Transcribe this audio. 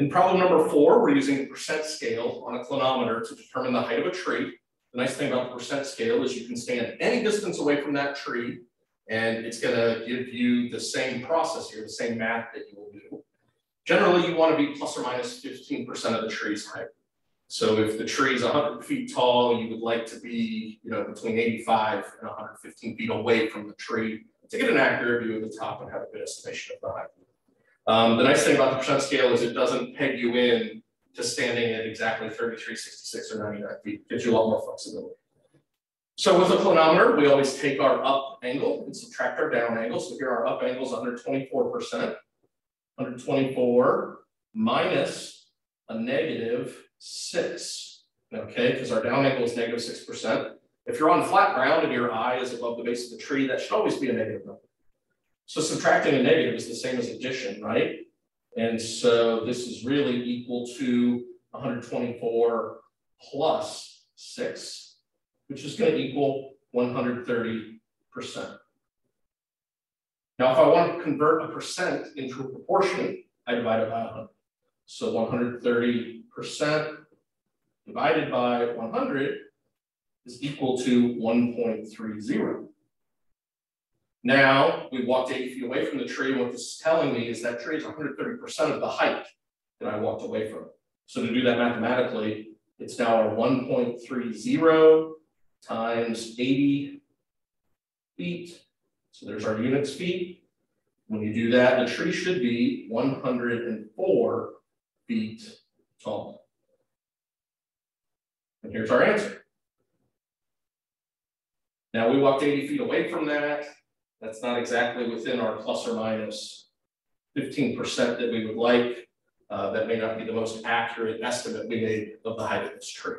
In problem number four, we're using a percent scale on a clinometer to determine the height of a tree. The nice thing about the percent scale is you can stand any distance away from that tree and it's gonna give you the same process here, the same math that you will do. Generally, you wanna be plus or minus minus fifteen percent of the tree's height. So if the tree is hundred feet tall, you would like to be, you know, between eighty-five and hundred fifteen feet away from the tree to get an accurate view of the top and have a good estimation of the height. Um, the nice thing about the percent scale is it doesn't peg you in to standing at exactly 33, 66, or ninety-nine feet, gives you a lot more flexibility. So with a clinometer, we always take our up angle and subtract our down angle. So here our up angle is 124 percent. 124 minus a negative six, okay, because our down angle is negative negative six percent. If you're on flat ground and your eye is above the base of the tree, that should always be a negative number. So subtracting a negative is the same as addition, right? And so this is really equal to 124 plus six, which is going to equal 130%. Now, if I want to convert a percent into a proportion, I divide it by 100. So 130% divided by 100 is equal to 1.30. Now, we walked 80 feet away from the tree, what this is telling me is that tree is 130% of the height that I walked away from. So to do that mathematically, it's now our 1.30 times 80 feet. So there's our units feet. When you do that, the tree should be 104 feet tall. And here's our answer. Now we walked 80 feet away from that. That's not exactly within our plus or minus 15% that we would like. Uh, that may not be the most accurate estimate we made of the height of this tree.